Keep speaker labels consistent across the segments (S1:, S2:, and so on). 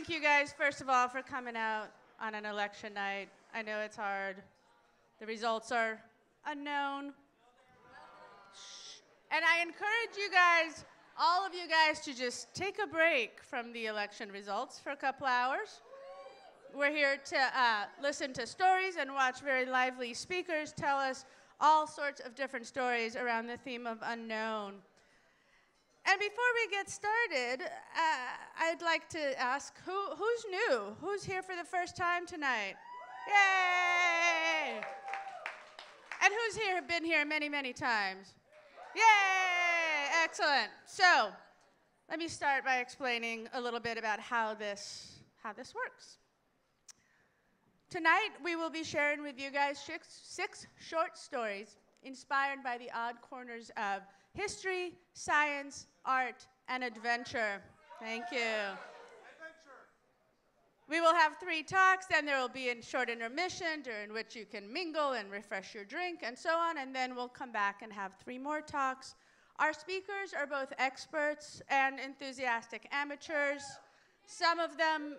S1: thank you guys, first of all, for coming out on an election night. I know it's hard. The results are unknown. And I encourage you guys, all of you guys, to just take a break from the election results for a couple hours. We're here to uh, listen to stories and watch very lively speakers tell us all sorts of different stories around the theme of unknown. And before we get started, uh, I'd like to ask who, who's new? Who's here for the first time tonight? Yay! And who's here been here many, many times? Yay! Excellent. So, let me start by explaining a little bit about how this how this works. Tonight, we will be sharing with you guys six, six short stories inspired by the odd corners of history, science, art, and adventure. Thank you. We will have three talks, then there will be a short intermission during which you can mingle and refresh your drink and so on, and then we'll come back and have three more talks. Our speakers are both experts and enthusiastic amateurs. Some of them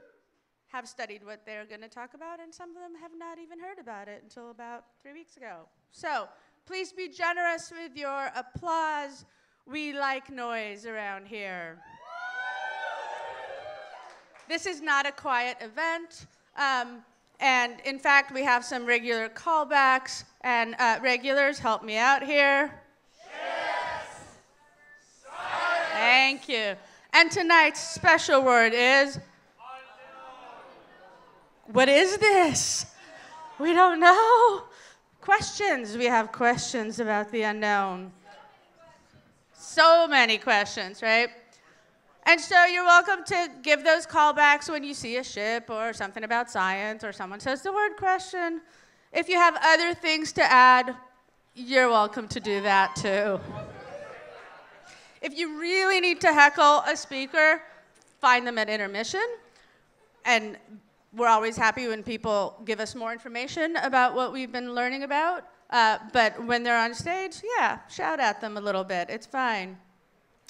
S1: have studied what they're going to talk about, and some of them have not even heard about it until about three weeks ago. So please be generous with your applause. We like noise around here. This is not a quiet event. Um, and in fact, we have some regular callbacks, and uh, regulars, help me out here. Yes. Thank you. And tonight's special word is what is this? We don't know. Questions. We have questions about the unknown. So many questions, right? And so you're welcome to give those callbacks when you see a ship or something about science or someone says the word question. If you have other things to add, you're welcome to do that too. If you really need to heckle a speaker, find them at intermission and we're always happy when people give us more information about what we've been learning about. Uh, but when they're on stage, yeah, shout at them a little bit. It's fine.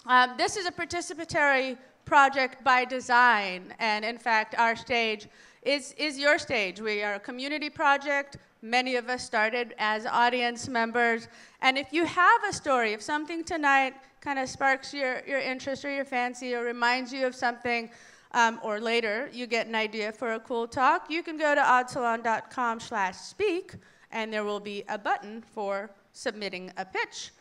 S1: Um, this is a participatory project by design, and in fact, our stage is, is your stage. We are a community project. Many of us started as audience members. And if you have a story, if something tonight kind of sparks your, your interest or your fancy or reminds you of something, um, or later you get an idea for a cool talk, you can go to oddsalon.com slash speak, and there will be a button for submitting a pitch.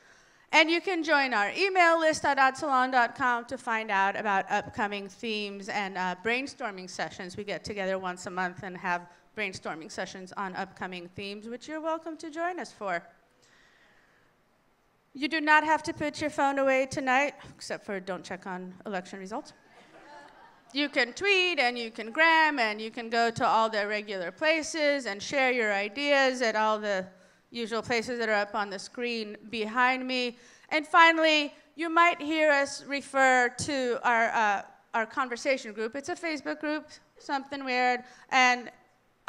S1: And you can join our email list at oddsalon.com to find out about upcoming themes and uh, brainstorming sessions. We get together once a month and have brainstorming sessions on upcoming themes, which you're welcome to join us for. You do not have to put your phone away tonight, except for don't check on election results you can tweet and you can gram and you can go to all the regular places and share your ideas at all the usual places that are up on the screen behind me. And finally, you might hear us refer to our, uh, our conversation group. It's a Facebook group, something weird. And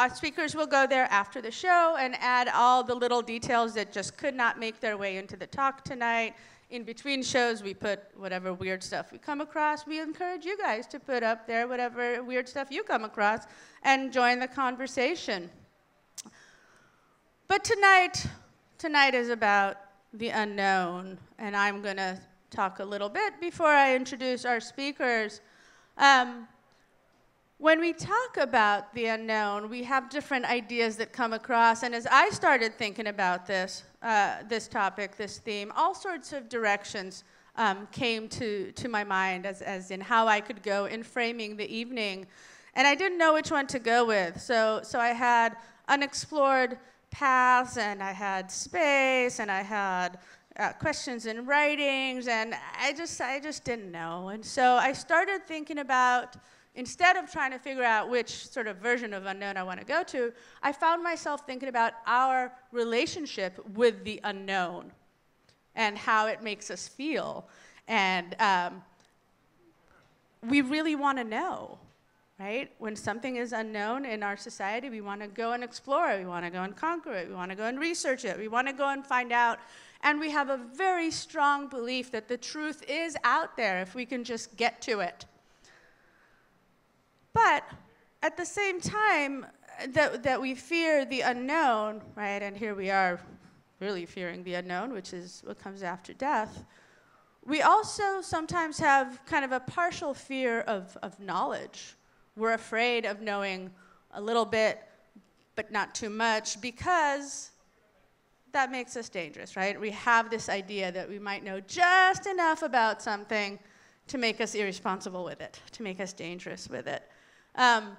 S1: our speakers will go there after the show and add all the little details that just could not make their way into the talk tonight in between shows, we put whatever weird stuff we come across. We encourage you guys to put up there whatever weird stuff you come across and join the conversation. But tonight, tonight is about the unknown, and I'm going to talk a little bit before I introduce our speakers. Um, when we talk about the unknown, we have different ideas that come across, and as I started thinking about this, uh, this topic, this theme, all sorts of directions um, came to, to my mind as, as in how I could go in framing the evening. And I didn't know which one to go with. So, so I had unexplored paths, and I had space, and I had uh, questions and writings, and I just, I just didn't know. And so I started thinking about instead of trying to figure out which sort of version of unknown I want to go to, I found myself thinking about our relationship with the unknown and how it makes us feel. And um, we really want to know, right? When something is unknown in our society, we want to go and explore it. We want to go and conquer it. We want to go and research it. We want to go and find out. And we have a very strong belief that the truth is out there if we can just get to it. But at the same time uh, that, that we fear the unknown, right? And here we are really fearing the unknown, which is what comes after death. We also sometimes have kind of a partial fear of, of knowledge. We're afraid of knowing a little bit, but not too much, because that makes us dangerous, right? We have this idea that we might know just enough about something to make us irresponsible with it, to make us dangerous with it. Um,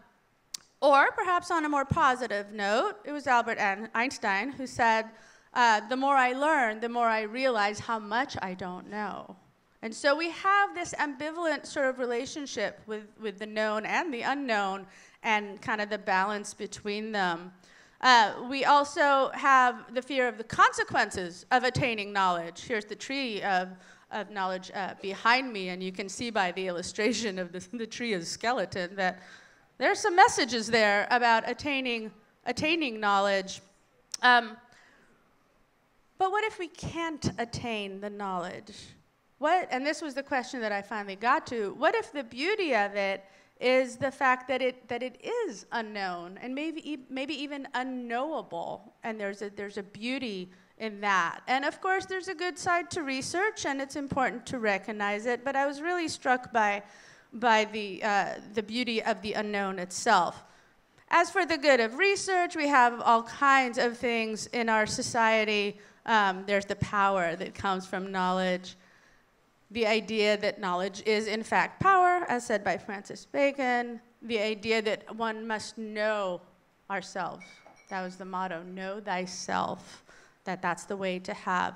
S1: or perhaps on a more positive note, it was Albert Einstein who said, uh, the more I learn, the more I realize how much I don't know. And so we have this ambivalent sort of relationship with, with the known and the unknown and kind of the balance between them. Uh, we also have the fear of the consequences of attaining knowledge. Here's the tree of, of knowledge uh, behind me, and you can see by the illustration of the, the tree of skeleton that there are some messages there about attaining, attaining knowledge. Um, but what if we can't attain the knowledge? What, and this was the question that I finally got to, what if the beauty of it is the fact that it, that it is unknown and maybe, maybe even unknowable, and there's a, there's a beauty in that. And of course, there's a good side to research, and it's important to recognize it, but I was really struck by, by the, uh, the beauty of the unknown itself. As for the good of research, we have all kinds of things in our society um, there's the power that comes from knowledge. The idea that knowledge is, in fact, power, as said by Francis Bacon. The idea that one must know ourselves. That was the motto know thyself, that that's the way to have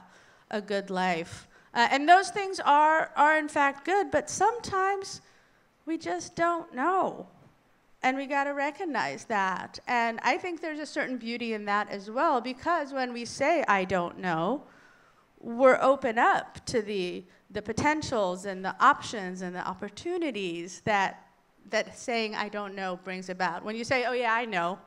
S1: a good life. Uh, and those things are, are, in fact, good, but sometimes we just don't know. And we got to recognize that. And I think there's a certain beauty in that as well, because when we say, I don't know, we're open up to the, the potentials and the options and the opportunities that, that saying, I don't know, brings about. When you say, oh, yeah, I know,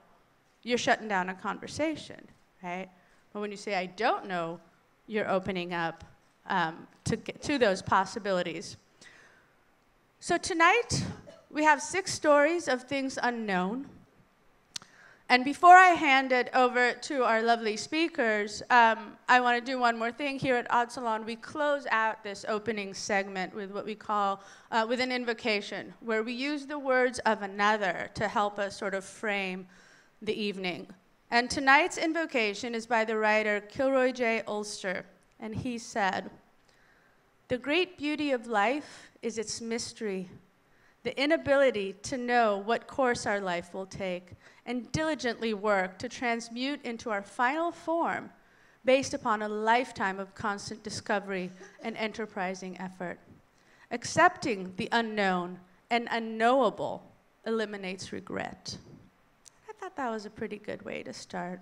S1: you're shutting down a conversation, right? But when you say, I don't know, you're opening up um, to, to those possibilities. So tonight, we have six stories of things unknown. And before I hand it over to our lovely speakers, um, I want to do one more thing. Here at Odd Salon, we close out this opening segment with what we call uh, with an invocation, where we use the words of another to help us sort of frame the evening. And tonight's invocation is by the writer Kilroy J. Oldster, and he said, "The great beauty of life is its mystery." the inability to know what course our life will take, and diligently work to transmute into our final form based upon a lifetime of constant discovery and enterprising effort. Accepting the unknown and unknowable eliminates regret. Thought that was a pretty good way to start.